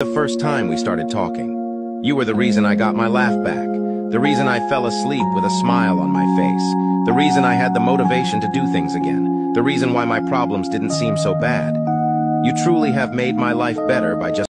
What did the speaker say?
The first time we started talking. You were the reason I got my laugh back. The reason I fell asleep with a smile on my face. The reason I had the motivation to do things again. The reason why my problems didn't seem so bad. You truly have made my life better by just